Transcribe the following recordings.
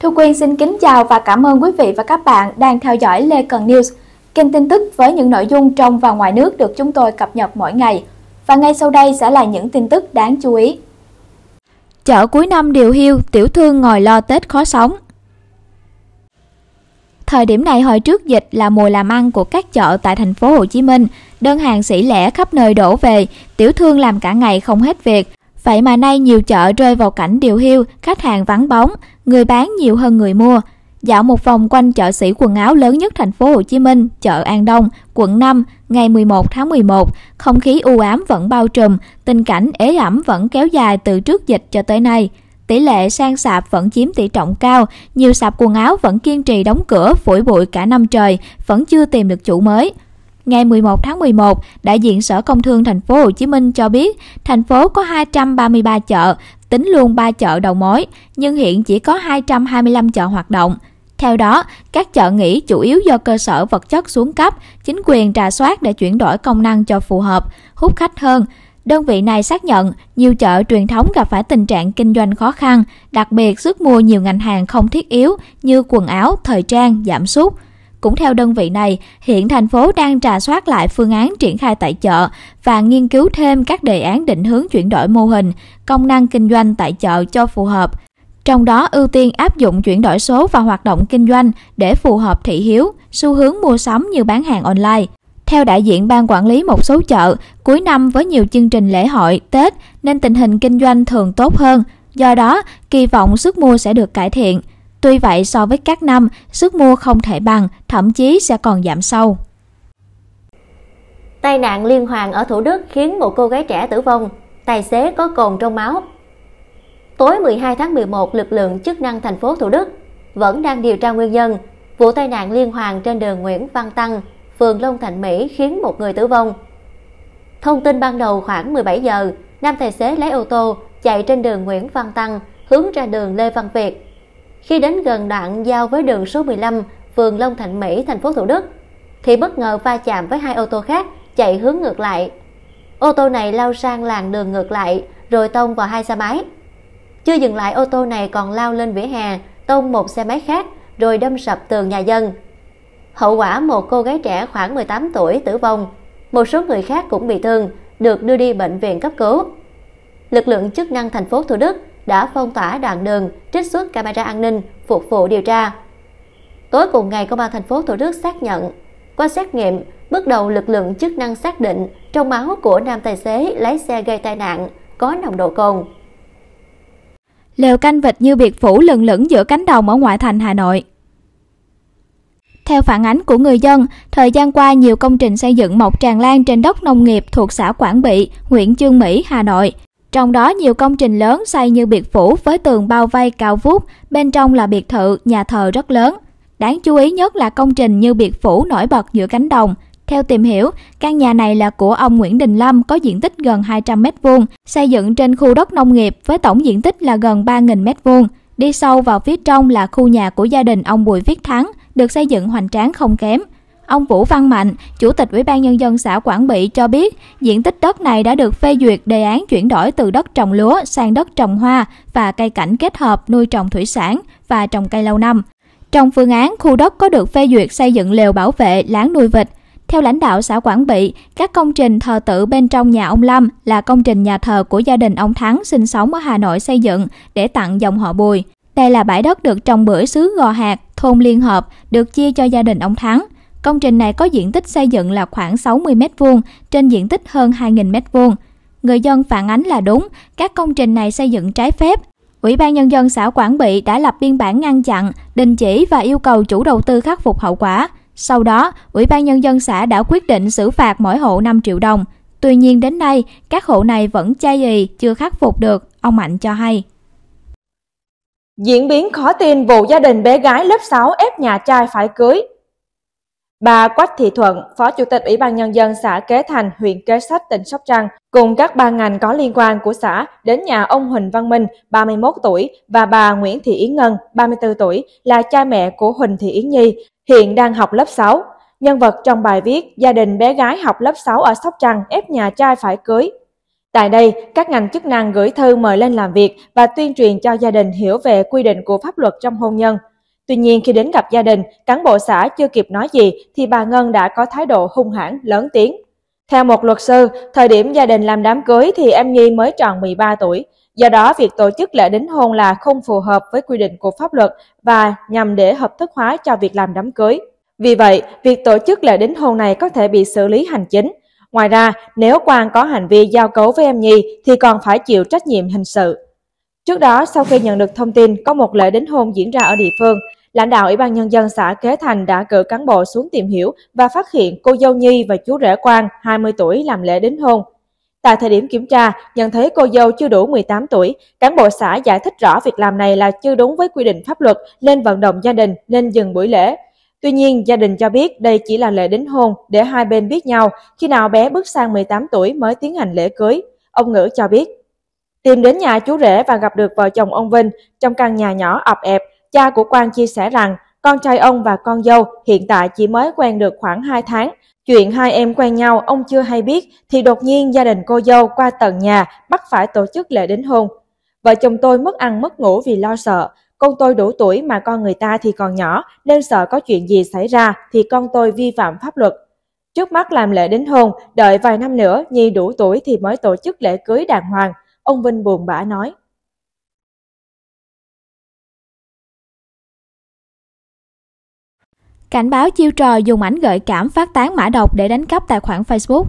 Thu Quyên xin kính chào và cảm ơn quý vị và các bạn đang theo dõi Lê Cần News, kênh tin tức với những nội dung trong và ngoài nước được chúng tôi cập nhật mỗi ngày. Và ngay sau đây sẽ là những tin tức đáng chú ý. Chợ cuối năm điều hiu, tiểu thương ngồi lo Tết khó sống. Thời điểm này hồi trước dịch là mùa làm ăn của các chợ tại thành phố Hồ Chí Minh, đơn hàng sỉ lẻ khắp nơi đổ về, tiểu thương làm cả ngày không hết việc. Vậy mà nay nhiều chợ rơi vào cảnh điều hiu, khách hàng vắng bóng, người bán nhiều hơn người mua. Dạo một vòng quanh chợ sĩ quần áo lớn nhất thành phố Hồ Chí Minh, chợ An Đông, quận 5, ngày 11 tháng 11, không khí u ám vẫn bao trùm, tình cảnh ế ẩm vẫn kéo dài từ trước dịch cho tới nay. Tỷ lệ sang sạp vẫn chiếm tỷ trọng cao, nhiều sạp quần áo vẫn kiên trì đóng cửa phủi bụi cả năm trời, vẫn chưa tìm được chủ mới. Ngày 11 tháng 11, đại diện Sở Công Thương thành phố Hồ Chí Minh cho biết, thành phố có 233 chợ, tính luôn 3 chợ đầu mối, nhưng hiện chỉ có 225 chợ hoạt động. Theo đó, các chợ nghỉ chủ yếu do cơ sở vật chất xuống cấp, chính quyền trà soát để chuyển đổi công năng cho phù hợp, hút khách hơn. Đơn vị này xác nhận nhiều chợ truyền thống gặp phải tình trạng kinh doanh khó khăn, đặc biệt sức mua nhiều ngành hàng không thiết yếu như quần áo, thời trang giảm sút. Cũng theo đơn vị này, hiện thành phố đang trà soát lại phương án triển khai tại chợ và nghiên cứu thêm các đề án định hướng chuyển đổi mô hình, công năng kinh doanh tại chợ cho phù hợp. Trong đó ưu tiên áp dụng chuyển đổi số và hoạt động kinh doanh để phù hợp thị hiếu, xu hướng mua sắm như bán hàng online. Theo đại diện ban quản lý một số chợ, cuối năm với nhiều chương trình lễ hội, Tết nên tình hình kinh doanh thường tốt hơn. Do đó, kỳ vọng sức mua sẽ được cải thiện. Tuy vậy so với các năm, sức mua không thể bằng, thậm chí sẽ còn giảm sâu. Tai nạn liên hoàn ở Thủ Đức khiến một cô gái trẻ tử vong, tài xế có cồn trong máu. Tối 12 tháng 11, lực lượng chức năng thành phố Thủ Đức vẫn đang điều tra nguyên nhân vụ tai nạn liên hoàn trên đường Nguyễn Văn Tăng, phường Long Thạnh Mỹ khiến một người tử vong. Thông tin ban đầu khoảng 17 giờ, nam tài xế lái ô tô chạy trên đường Nguyễn Văn Tăng hướng ra đường Lê Văn Việt khi đến gần đoạn giao với đường số 15, phường Long Thạnh Mỹ, thành phố Thủ Đức, thì bất ngờ va chạm với hai ô tô khác chạy hướng ngược lại. Ô tô này lao sang làn đường ngược lại rồi tông vào hai xe máy. Chưa dừng lại ô tô này còn lao lên vỉa hè, tông một xe máy khác rồi đâm sập tường nhà dân. Hậu quả một cô gái trẻ khoảng 18 tuổi tử vong, một số người khác cũng bị thương, được đưa đi bệnh viện cấp cứu. Lực lượng chức năng thành phố Thủ Đức đã phong tỏa đoạn đường, trích xuất camera an ninh phục vụ điều tra. Tối cùng ngày, Công an thành phố Thủ Đức xác nhận, qua xét nghiệm, bước đầu lực lượng chức năng xác định trong máu của nam tài xế lái xe gây tai nạn có nồng độ cồn. Lều canh vịt như biệt phủ lừng lững giữa cánh đồng ở ngoại thành Hà Nội. Theo phản ánh của người dân, thời gian qua nhiều công trình xây dựng mọc tràn lan trên đất nông nghiệp thuộc xã Quảng Bị, huyện Chương Mỹ, Hà Nội – trong đó nhiều công trình lớn xây như biệt phủ với tường bao vây cao vút, bên trong là biệt thự, nhà thờ rất lớn. Đáng chú ý nhất là công trình như biệt phủ nổi bật giữa cánh đồng. Theo tìm hiểu, căn nhà này là của ông Nguyễn Đình Lâm có diện tích gần 200 m2, xây dựng trên khu đất nông nghiệp với tổng diện tích là gần 3.000 m2. Đi sâu vào phía trong là khu nhà của gia đình ông Bùi Viết Thắng, được xây dựng hoành tráng không kém. Ông Vũ Văn Mạnh, Chủ tịch Ủy ban Nhân dân xã Quảng Bị cho biết, diện tích đất này đã được phê duyệt đề án chuyển đổi từ đất trồng lúa sang đất trồng hoa và cây cảnh kết hợp nuôi trồng thủy sản và trồng cây lâu năm. Trong phương án, khu đất có được phê duyệt xây dựng lều bảo vệ láng nuôi vịt. Theo lãnh đạo xã Quảng Bị, các công trình thờ tự bên trong nhà ông Lâm là công trình nhà thờ của gia đình ông Thắng sinh sống ở Hà Nội xây dựng để tặng dòng họ Bùi. Đây là bãi đất được trồng bưởi xứ Gò Hạt, thôn Liên Hợp, được chia cho gia đình ông Thắng. Công trình này có diện tích xây dựng là khoảng 60 m2 trên diện tích hơn 2.000 m2. Người dân phản ánh là đúng, các công trình này xây dựng trái phép. Ủy ban Nhân dân xã Quảng Bị đã lập biên bản ngăn chặn, đình chỉ và yêu cầu chủ đầu tư khắc phục hậu quả. Sau đó, Ủy ban Nhân dân xã đã quyết định xử phạt mỗi hộ 5 triệu đồng. Tuy nhiên đến nay, các hộ này vẫn chai gì chưa khắc phục được, ông Mạnh cho hay. Diễn biến khó tin vụ gia đình bé gái lớp 6 ép nhà trai phải cưới, Bà Quách Thị Thuận, Phó Chủ tịch Ủy ban Nhân dân xã Kế Thành, huyện Kế Sách, tỉnh Sóc Trăng, cùng các ban ngành có liên quan của xã đến nhà ông Huỳnh Văn Minh, 31 tuổi, và bà Nguyễn Thị Yến Ngân, 34 tuổi, là cha mẹ của Huỳnh Thị Yến Nhi, hiện đang học lớp 6. Nhân vật trong bài viết Gia đình bé gái học lớp 6 ở Sóc Trăng ép nhà trai phải cưới. Tại đây, các ngành chức năng gửi thư mời lên làm việc và tuyên truyền cho gia đình hiểu về quy định của pháp luật trong hôn nhân. Tuy nhiên khi đến gặp gia đình, cán bộ xã chưa kịp nói gì thì bà Ngân đã có thái độ hung hãn, lớn tiếng. Theo một luật sư, thời điểm gia đình làm đám cưới thì em Nhi mới tròn 13 tuổi. Do đó, việc tổ chức lễ đính hôn là không phù hợp với quy định của pháp luật và nhằm để hợp thức hóa cho việc làm đám cưới. Vì vậy, việc tổ chức lễ đính hôn này có thể bị xử lý hành chính. Ngoài ra, nếu quan có hành vi giao cấu với em Nhi thì còn phải chịu trách nhiệm hình sự. Trước đó, sau khi nhận được thông tin có một lễ đính hôn diễn ra ở địa phương, lãnh đạo Ủy ban Nhân dân xã Kế Thành đã cử cán bộ xuống tìm hiểu và phát hiện cô dâu Nhi và chú rể Quang, 20 tuổi, làm lễ đính hôn. Tại thời điểm kiểm tra, nhận thấy cô dâu chưa đủ 18 tuổi, cán bộ xã giải thích rõ việc làm này là chưa đúng với quy định pháp luật nên vận động gia đình nên dừng buổi lễ. Tuy nhiên, gia đình cho biết đây chỉ là lễ đính hôn để hai bên biết nhau, khi nào bé bước sang 18 tuổi mới tiến hành lễ cưới. Ông Ngữ cho biết. Tìm đến nhà chú rể và gặp được vợ chồng ông Vinh trong căn nhà nhỏ ập ẹp, cha của Quang chia sẻ rằng con trai ông và con dâu hiện tại chỉ mới quen được khoảng 2 tháng. Chuyện hai em quen nhau ông chưa hay biết thì đột nhiên gia đình cô dâu qua tận nhà bắt phải tổ chức lễ đính hôn. Vợ chồng tôi mất ăn mất ngủ vì lo sợ, con tôi đủ tuổi mà con người ta thì còn nhỏ, nên sợ có chuyện gì xảy ra thì con tôi vi phạm pháp luật. Trước mắt làm lễ đính hôn, đợi vài năm nữa Nhi đủ tuổi thì mới tổ chức lễ cưới đàng hoàng. Ông Vinh buồn bã nói. Cảnh báo chiêu trò dùng ảnh gợi cảm phát tán mã độc để đánh cắp tài khoản Facebook.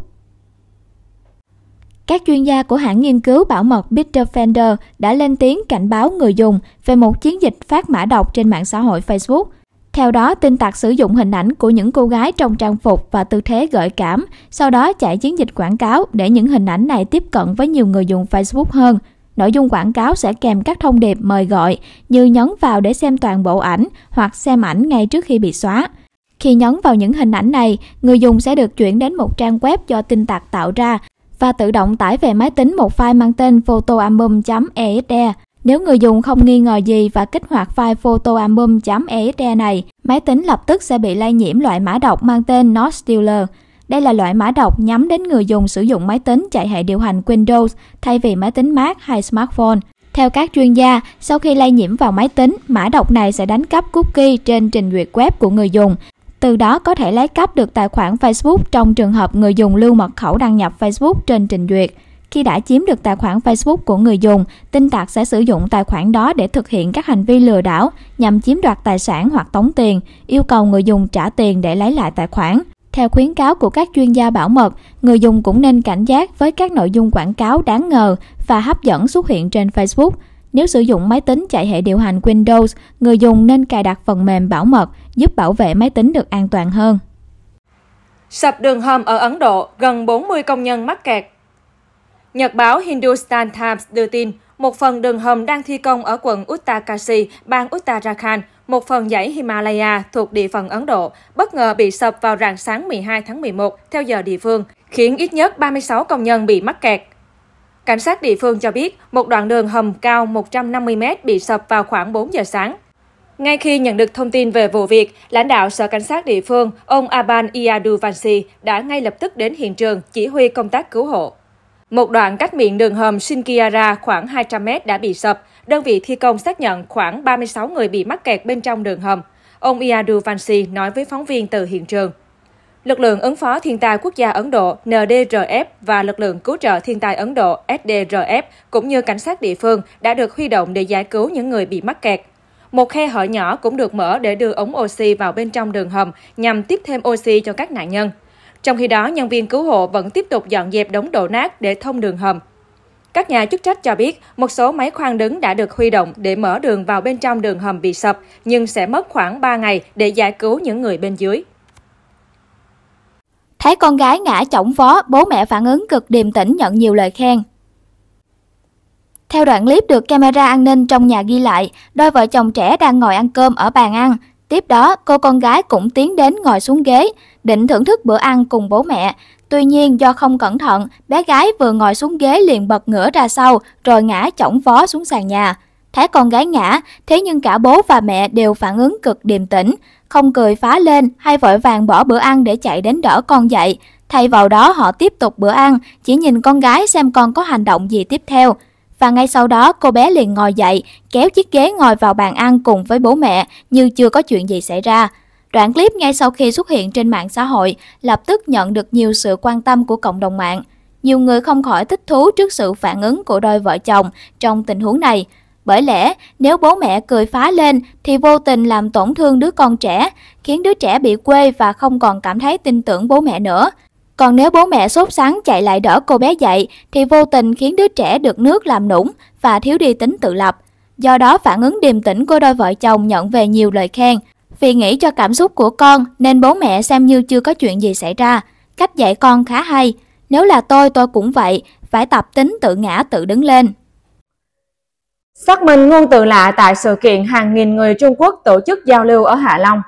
Các chuyên gia của hãng nghiên cứu bảo mật Bitdefender đã lên tiếng cảnh báo người dùng về một chiến dịch phát mã độc trên mạng xã hội Facebook. Theo đó, tin tặc sử dụng hình ảnh của những cô gái trong trang phục và tư thế gợi cảm, sau đó chạy chiến dịch quảng cáo để những hình ảnh này tiếp cận với nhiều người dùng Facebook hơn. Nội dung quảng cáo sẽ kèm các thông điệp mời gọi như nhấn vào để xem toàn bộ ảnh hoặc xem ảnh ngay trước khi bị xóa. Khi nhấn vào những hình ảnh này, người dùng sẽ được chuyển đến một trang web do tin tặc tạo ra và tự động tải về máy tính một file mang tên photoalbum.exe. Nếu người dùng không nghi ngờ gì và kích hoạt file photoalbum.exe này, máy tính lập tức sẽ bị lây nhiễm loại mã độc mang tên NotStealer. Đây là loại mã độc nhắm đến người dùng sử dụng máy tính chạy hệ điều hành Windows thay vì máy tính Mac hay smartphone. Theo các chuyên gia, sau khi lây nhiễm vào máy tính, mã độc này sẽ đánh cắp cookie trên trình duyệt web của người dùng từ đó có thể lấy cắp được tài khoản Facebook trong trường hợp người dùng lưu mật khẩu đăng nhập Facebook trên trình duyệt. Khi đã chiếm được tài khoản Facebook của người dùng, tin tặc sẽ sử dụng tài khoản đó để thực hiện các hành vi lừa đảo nhằm chiếm đoạt tài sản hoặc tống tiền, yêu cầu người dùng trả tiền để lấy lại tài khoản. Theo khuyến cáo của các chuyên gia bảo mật, người dùng cũng nên cảnh giác với các nội dung quảng cáo đáng ngờ và hấp dẫn xuất hiện trên Facebook. Nếu sử dụng máy tính chạy hệ điều hành Windows, người dùng nên cài đặt phần mềm bảo mật giúp bảo vệ máy tính được an toàn hơn. Sập đường hầm ở Ấn Độ, gần 40 công nhân mắc kẹt. Nhật báo Hindustan Times đưa tin, một phần đường hầm đang thi công ở quận Uttarkashi, bang Uttarakhand, một phần dãy Himalaya thuộc địa phận Ấn Độ, bất ngờ bị sập vào rạng sáng 12 tháng 11 theo giờ địa phương, khiến ít nhất 36 công nhân bị mắc kẹt. Cảnh sát địa phương cho biết, một đoạn đường hầm cao 150 m bị sập vào khoảng 4 giờ sáng. Ngay khi nhận được thông tin về vụ việc, lãnh đạo Sở Cảnh sát địa phương, ông Aban Iaduvansi đã ngay lập tức đến hiện trường chỉ huy công tác cứu hộ. Một đoạn cách miệng đường hầm Shinkiara khoảng 200 m đã bị sập. Đơn vị thi công xác nhận khoảng 36 người bị mắc kẹt bên trong đường hầm. Ông Iaduvansi nói với phóng viên từ hiện trường. Lực lượng ứng phó thiên tai quốc gia Ấn Độ NDRF và lực lượng cứu trợ thiên tai Ấn Độ SDRF cũng như cảnh sát địa phương, đã được huy động để giải cứu những người bị mắc kẹt. Một khe hở nhỏ cũng được mở để đưa ống oxy vào bên trong đường hầm nhằm tiếp thêm oxy cho các nạn nhân. Trong khi đó, nhân viên cứu hộ vẫn tiếp tục dọn dẹp đống đổ nát để thông đường hầm. Các nhà chức trách cho biết một số máy khoan đứng đã được huy động để mở đường vào bên trong đường hầm bị sập, nhưng sẽ mất khoảng 3 ngày để giải cứu những người bên dưới. Thấy con gái ngã chỏng vó, bố mẹ phản ứng cực điềm tĩnh nhận nhiều lời khen. Theo đoạn clip được camera an ninh trong nhà ghi lại, đôi vợ chồng trẻ đang ngồi ăn cơm ở bàn ăn. Tiếp đó, cô con gái cũng tiến đến ngồi xuống ghế, định thưởng thức bữa ăn cùng bố mẹ. Tuy nhiên do không cẩn thận, bé gái vừa ngồi xuống ghế liền bật ngửa ra sau rồi ngã chỏng vó xuống sàn nhà. Thấy con gái ngã, thế nhưng cả bố và mẹ đều phản ứng cực điềm tĩnh, không cười phá lên hay vội vàng bỏ bữa ăn để chạy đến đỡ con dậy. Thay vào đó họ tiếp tục bữa ăn, chỉ nhìn con gái xem con có hành động gì tiếp theo. Và ngay sau đó cô bé liền ngồi dậy, kéo chiếc ghế ngồi vào bàn ăn cùng với bố mẹ như chưa có chuyện gì xảy ra. Đoạn clip ngay sau khi xuất hiện trên mạng xã hội lập tức nhận được nhiều sự quan tâm của cộng đồng mạng. Nhiều người không khỏi thích thú trước sự phản ứng của đôi vợ chồng trong tình huống này. Bởi lẽ, nếu bố mẹ cười phá lên thì vô tình làm tổn thương đứa con trẻ, khiến đứa trẻ bị quê và không còn cảm thấy tin tưởng bố mẹ nữa. Còn nếu bố mẹ sốt sắng chạy lại đỡ cô bé dậy thì vô tình khiến đứa trẻ được nước làm nũng và thiếu đi tính tự lập. Do đó phản ứng điềm tĩnh của đôi vợ chồng nhận về nhiều lời khen. Vì nghĩ cho cảm xúc của con nên bố mẹ xem như chưa có chuyện gì xảy ra. Cách dạy con khá hay. Nếu là tôi tôi cũng vậy, phải tập tính tự ngã tự đứng lên. Xác minh ngôn từ lạ tại sự kiện hàng nghìn người Trung Quốc tổ chức giao lưu ở Hạ Long.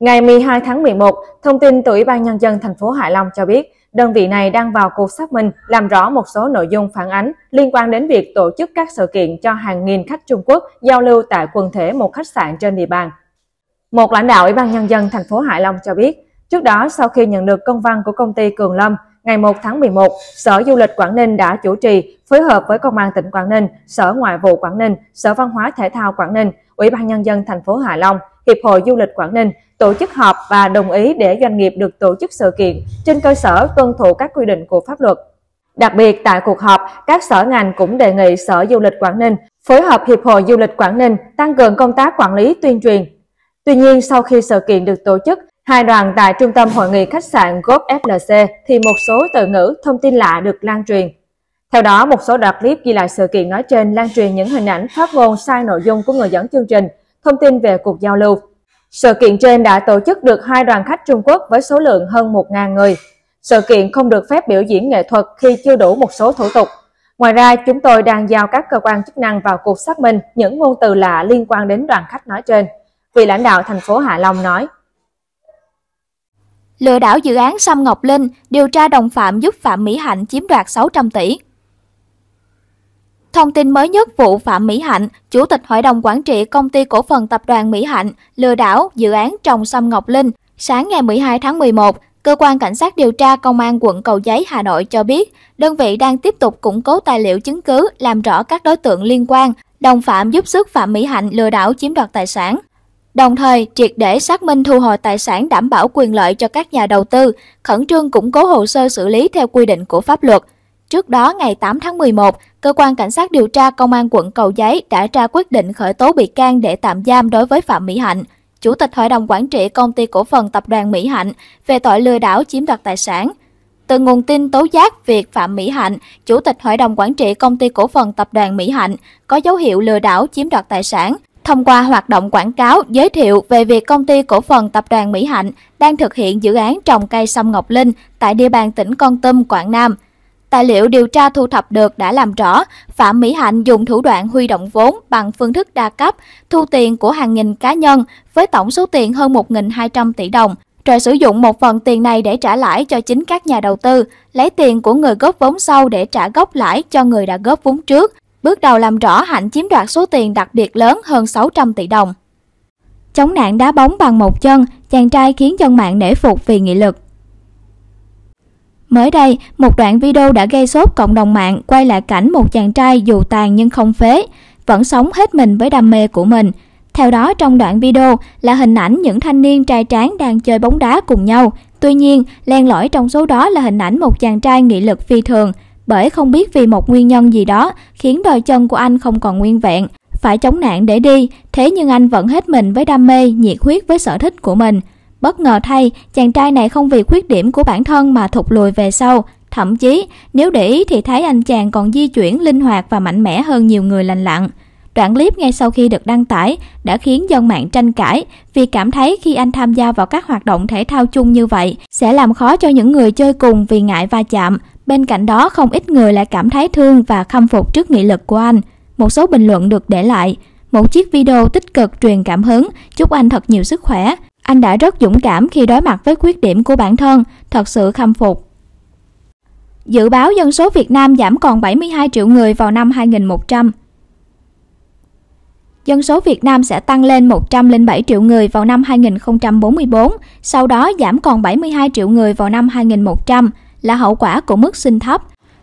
Ngày 12 tháng 11, thông tin từ Ủy ban Nhân dân thành phố Hạ Long cho biết, đơn vị này đang vào cuộc xác minh làm rõ một số nội dung phản ánh liên quan đến việc tổ chức các sự kiện cho hàng nghìn khách Trung Quốc giao lưu tại quần thể một khách sạn trên địa bàn. Một lãnh đạo Ủy ban Nhân dân thành phố Hạ Long cho biết, trước đó sau khi nhận được công văn của công ty Cường Lâm, ngày 1 tháng 11, Sở Du lịch Quảng Ninh đã chủ trì phối hợp với Công an tỉnh Quảng Ninh, Sở Ngoại vụ Quảng Ninh, Sở Văn hóa Thể thao Quảng Ninh, Ủy ban Nhân dân thành phố Hạ Long, Hiệp hội Du lịch Quảng Ninh tổ chức họp và đồng ý để doanh nghiệp được tổ chức sự kiện trên cơ sở tuân thủ các quy định của pháp luật. Đặc biệt tại cuộc họp, các sở ngành cũng đề nghị Sở Du lịch Quảng Ninh phối hợp Hiệp hội Du lịch Quảng Ninh tăng cường công tác quản lý tuyên truyền. Tuy nhiên, sau khi sự kiện được tổ chức, hai đoàn tại trung tâm hội nghị khách sạn Gop FLC thì một số từ ngữ thông tin lạ được lan truyền. Theo đó, một số đoạn clip ghi lại sự kiện nói trên lan truyền những hình ảnh phát ngôn sai nội dung của người dẫn chương trình, thông tin về cuộc giao lưu. Sự kiện trên đã tổ chức được hai đoàn khách Trung Quốc với số lượng hơn 1.000 người. Sự kiện không được phép biểu diễn nghệ thuật khi chưa đủ một số thủ tục. Ngoài ra, chúng tôi đang giao các cơ quan chức năng vào cuộc xác minh những ngôn từ lạ liên quan đến đoàn khách nói trên. Vị lãnh đạo thành phố Hạ Long nói. Lừa đảo dự án Sâm Ngọc Linh, điều tra đồng phạm giúp Phạm Mỹ Hạnh chiếm đoạt 600 tỷ. Thông tin mới nhất vụ Phạm Mỹ Hạnh, Chủ tịch Hội đồng Quản trị Công ty Cổ phần Tập đoàn Mỹ Hạnh, lừa đảo dự án trồng sâm Ngọc Linh. Sáng ngày 12 tháng 11, Cơ quan Cảnh sát điều tra Công an quận Cầu Giấy, Hà Nội cho biết, đơn vị đang tiếp tục củng cố tài liệu chứng cứ, làm rõ các đối tượng liên quan, đồng phạm giúp sức Phạm Mỹ Hạnh lừa đảo chiếm đoạt tài sản. Đồng thời, triệt để xác minh thu hồi tài sản đảm bảo quyền lợi cho các nhà đầu tư, khẩn trương củng cố hồ sơ xử lý theo quy định của pháp luật. Trước đó, ngày 8 tháng 11, Cơ quan Cảnh sát điều tra Công an quận Cầu Giấy đã ra quyết định khởi tố bị can để tạm giam đối với Phạm Mỹ Hạnh, Chủ tịch Hội đồng Quản trị Công ty Cổ phần Tập đoàn Mỹ Hạnh về tội lừa đảo chiếm đoạt tài sản. Từ nguồn tin tố giác việc Phạm Mỹ Hạnh, Chủ tịch Hội đồng Quản trị Công ty Cổ phần Tập đoàn Mỹ Hạnh có dấu hiệu lừa đảo chiếm đoạt tài sản, thông qua hoạt động quảng cáo giới thiệu về việc công ty cổ phần tập đoàn Mỹ Hạnh đang thực hiện dự án trồng cây sâm Ngọc Linh tại địa bàn tỉnh Con Tum, Quảng Nam. Tài liệu điều tra thu thập được đã làm rõ Phạm Mỹ Hạnh dùng thủ đoạn huy động vốn bằng phương thức đa cấp, thu tiền của hàng nghìn cá nhân với tổng số tiền hơn 1.200 tỷ đồng, rồi sử dụng một phần tiền này để trả lãi cho chính các nhà đầu tư, lấy tiền của người góp vốn sau để trả gốc lãi cho người đã góp vốn trước. Bước đầu làm rõ Hạnh chiếm đoạt số tiền đặc biệt lớn hơn 600 tỷ đồng. Chống nạn đá bóng bằng một chân, chàng trai khiến dân mạng nể phục vì nghị lực. Mới đây, một đoạn video đã gây sốt cộng đồng mạng quay lại cảnh một chàng trai dù tàn nhưng không phế, vẫn sống hết mình với đam mê của mình. Theo đó, trong đoạn video là hình ảnh những thanh niên trai tráng đang chơi bóng đá cùng nhau. Tuy nhiên, len lỏi trong số đó là hình ảnh một chàng trai nghị lực phi thường, bởi không biết vì một nguyên nhân gì đó khiến đôi chân của anh không còn nguyên vẹn, phải chống nạn để đi, thế nhưng anh vẫn hết mình với đam mê, nhiệt huyết với sở thích của mình. Bất ngờ thay, chàng trai này không vì khuyết điểm của bản thân mà thụt lùi về sau, thậm chí nếu để ý thì thấy anh chàng còn di chuyển linh hoạt và mạnh mẽ hơn nhiều người lành lặn. Đoạn clip ngay sau khi được đăng tải đã khiến dân mạng tranh cãi vì cảm thấy khi anh tham gia vào các hoạt động thể thao chung như vậy sẽ làm khó cho những người chơi cùng vì ngại va chạm. Bên cạnh đó không ít người lại cảm thấy thương và khâm phục trước nghị lực của anh. Một số bình luận được để lại. Một chiếc video tích cực truyền cảm hứng, chúc anh thật nhiều sức khỏe. Anh đã rất dũng cảm khi đối mặt với khuyết điểm của bản thân, thật sự khâm phục. Dự báo dân số Việt Nam giảm còn 72 triệu người vào năm 2100. dân số Việt Nam sẽ tăng lên 107 triệu người vào năm 2044, sau đó giảm còn 72 triệu người vào năm 2100 là hậu quả của mức sinh thấp.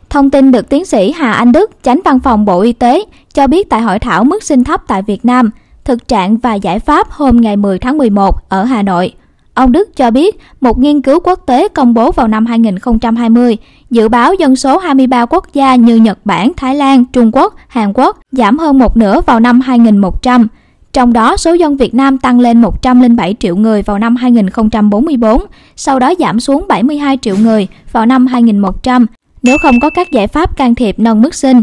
Thông tin được tiến sĩ Hà Anh Đức, tránh văn phòng Bộ Y tế, cho biết tại hội thảo mức sinh thấp tại Việt Nam, thực trạng và giải pháp hôm ngày 10 tháng 11 ở Hà Nội. Ông Đức cho biết, một nghiên cứu quốc tế công bố vào năm 2020 dự báo dân số 23 quốc gia như Nhật Bản, Thái Lan, Trung Quốc, Hàn Quốc giảm hơn một nửa vào năm 2100. Trong đó, số dân Việt Nam tăng lên 107 triệu người vào năm 2044, sau đó giảm xuống 72 triệu người vào năm 2100 nếu không có các giải pháp can thiệp nâng mức sinh.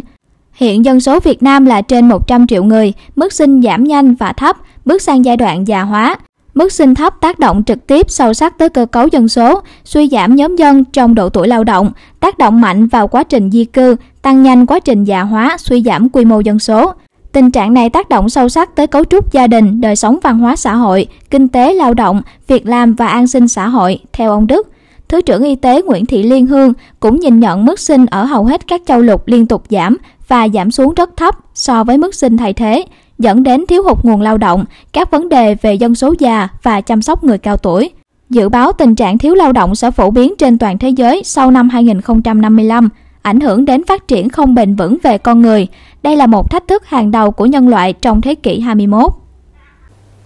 Hiện dân số Việt Nam là trên 100 triệu người, mức sinh giảm nhanh và thấp, bước sang giai đoạn già hóa. Mức sinh thấp tác động trực tiếp sâu sắc tới cơ cấu dân số, suy giảm nhóm dân trong độ tuổi lao động, tác động mạnh vào quá trình di cư, tăng nhanh quá trình già hóa, suy giảm quy mô dân số. Tình trạng này tác động sâu sắc tới cấu trúc gia đình, đời sống văn hóa xã hội, kinh tế lao động, việc làm và an sinh xã hội, theo ông Đức. Thứ trưởng Y tế Nguyễn Thị Liên Hương cũng nhìn nhận mức sinh ở hầu hết các châu lục liên tục giảm và giảm xuống rất thấp so với mức sinh thay thế, dẫn đến thiếu hụt nguồn lao động, các vấn đề về dân số già và chăm sóc người cao tuổi. Dự báo tình trạng thiếu lao động sẽ phổ biến trên toàn thế giới sau năm 2055, ảnh hưởng đến phát triển không bền vững về con người. Đây là một thách thức hàng đầu của nhân loại trong thế kỷ 21.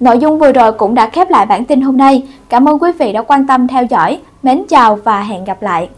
Nội dung vừa rồi cũng đã khép lại bản tin hôm nay. Cảm ơn quý vị đã quan tâm theo dõi. Mến chào và hẹn gặp lại.